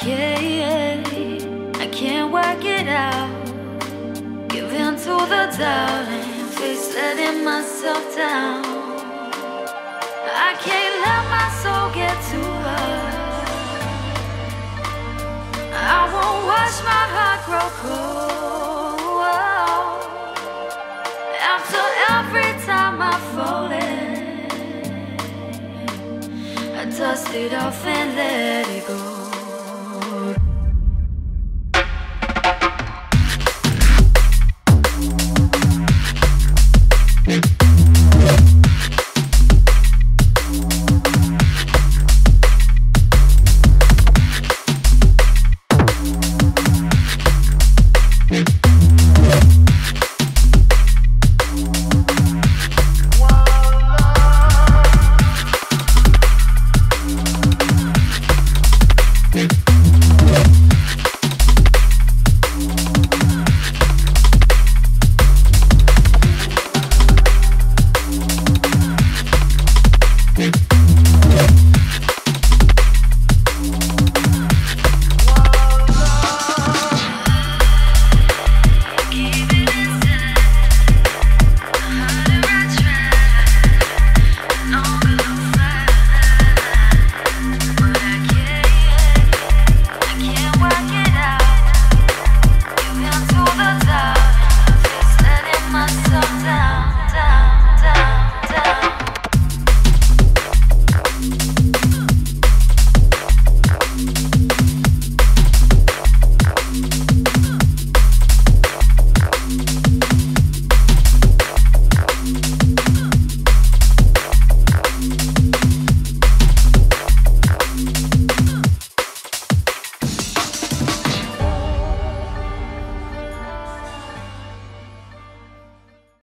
can't, I can't work it out. Give in to the doubt and face letting myself down. I can't let my soul get too hurt. I won't watch my heart grow cold. After every time I fall in, I dust it off and let it go.